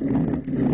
Mm-hmm.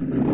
Mm-hmm.